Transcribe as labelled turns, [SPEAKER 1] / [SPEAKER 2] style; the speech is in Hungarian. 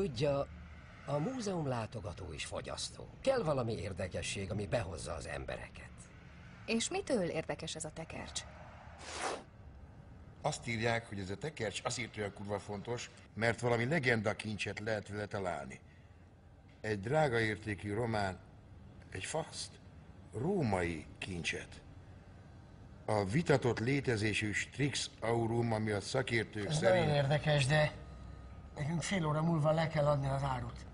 [SPEAKER 1] Tudja, a múzeum látogató is fogyasztó. Kell valami érdekesség, ami behozza az embereket.
[SPEAKER 2] És mitől érdekes ez a tekercs?
[SPEAKER 3] Azt írják, hogy ez a tekercs azért olyan kurva fontos, mert valami legenda kincset lehet vele találni. Egy drága értékű román, egy faszt, római kincset. A vitatott létezésű Strix Aurum, ami a szakértők
[SPEAKER 4] Ez
[SPEAKER 3] szerint...
[SPEAKER 4] nagyon érdekes, de nekünk fél óra múlva le kell adni az árut.